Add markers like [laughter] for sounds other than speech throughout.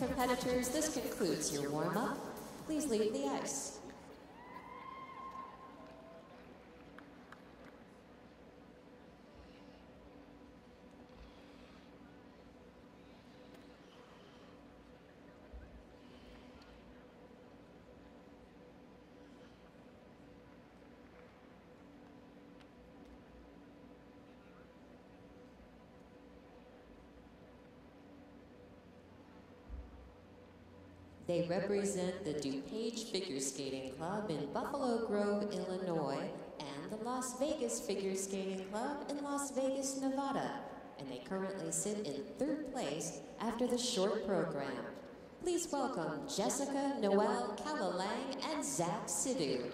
competitors, this concludes your warm-up. Please leave the ice. They represent the DuPage Figure Skating Club in Buffalo Grove, Illinois, and the Las Vegas Figure Skating Club in Las Vegas, Nevada. And they currently sit in third place after the short program. Please welcome Jessica Noel Calalang and Zack Sidhu.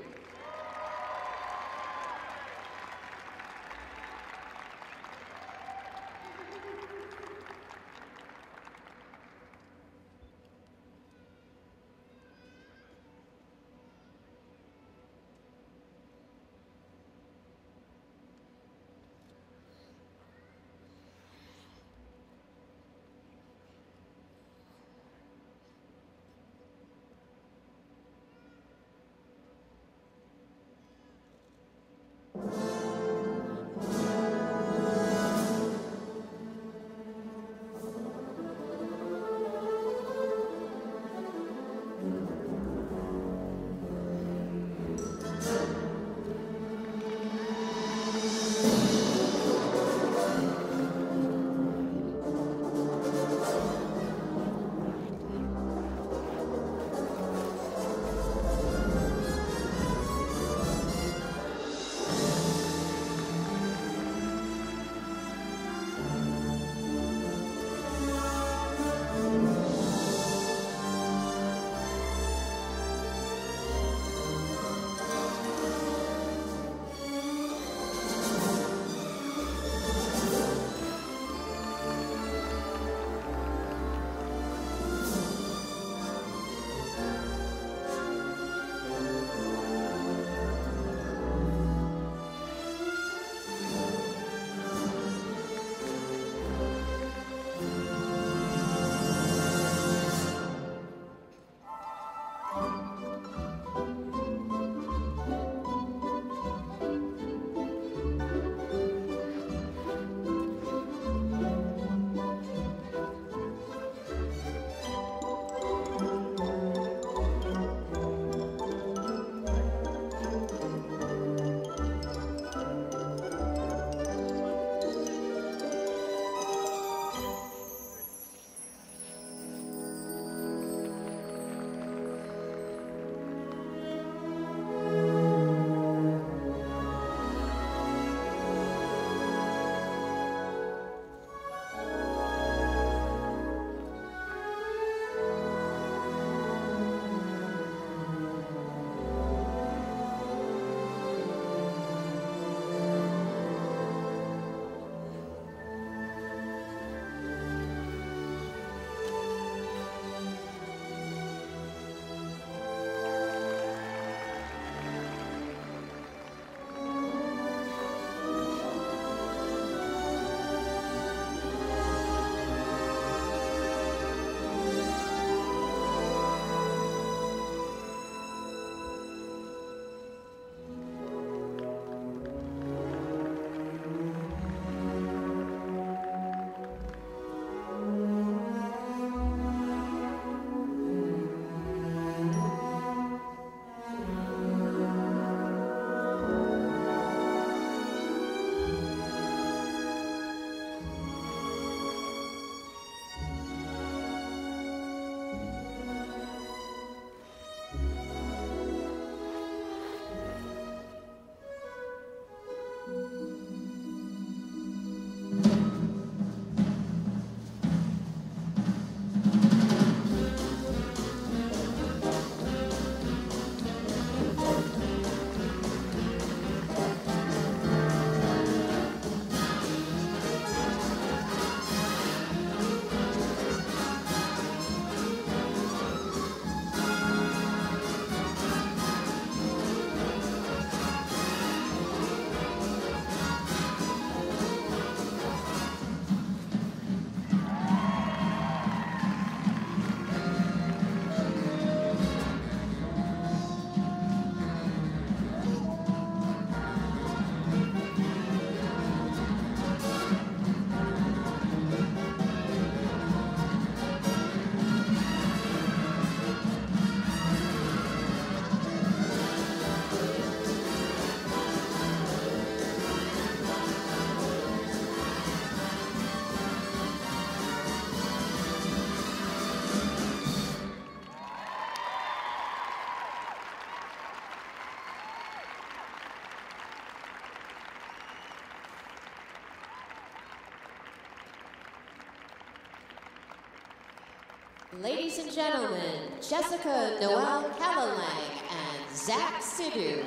Ladies and gentlemen, Jessica Noel Calalang and Zack Sidhu.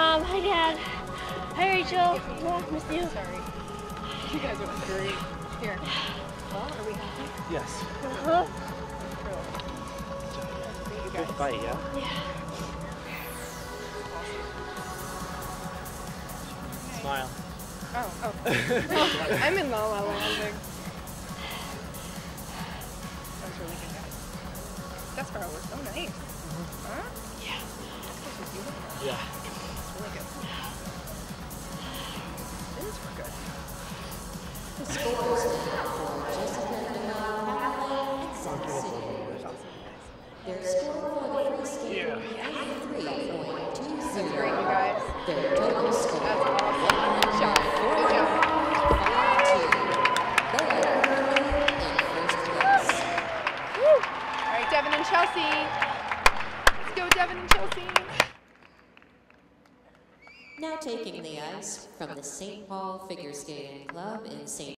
Mom. Hi, Dad. Hi, Rachel. Yeah, miss you. Sorry. You guys are great. Here. Well, are we happy? Yes. Uh-huh. Good fight, yeah? Yeah. Smile. Oh, oh. [laughs] I'm in La La Land. Like. That was really good, guys. That's That sparrow was so nice. Huh? Yeah. This was beautiful. Yeah. It's really good. These good. The scores now for Jessica Noel Calalang and Zack Sidhu. It's awesome, guys. Their score for the first game Yeah. is 93.20. That's great, you guys. Their total score, That's awesome. Good job. Good job. 102. They are currently in first place. Woo! All right, Devin and Chelsea. Let's go, Devin and Chelsea. Now taking the ice from the St. Paul Figure Skating Club in St.